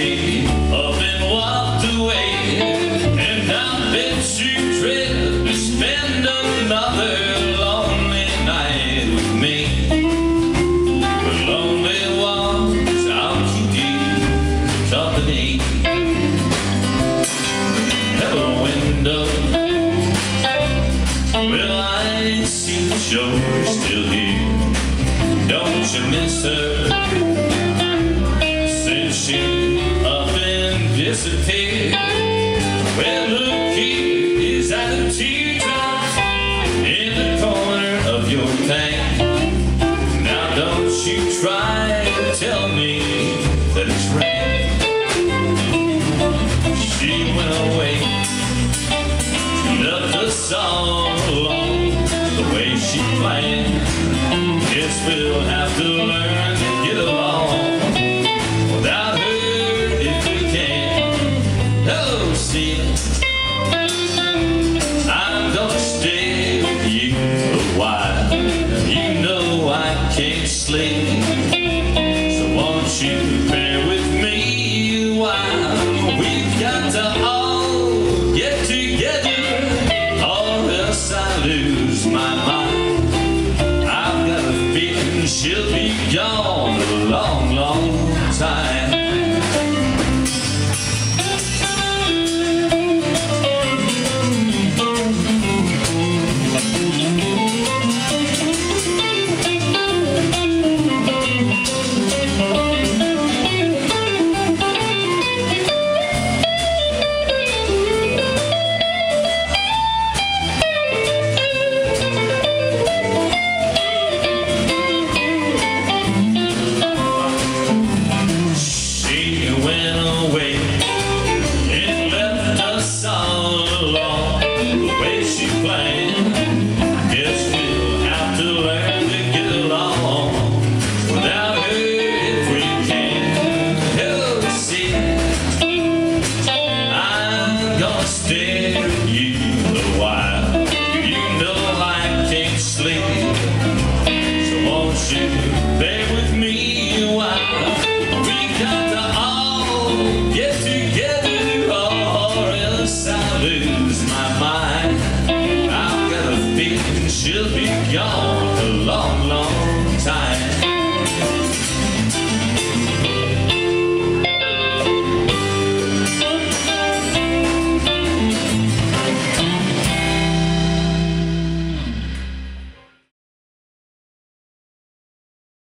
I've been walked away And I bet too tired to spend another lonely night with me lonely ones I see still here. Don't you miss her? Since she. Well, look here, is that a teardrop in the corner of your? Now don't you try to tell me that it's rain. see. Y'all.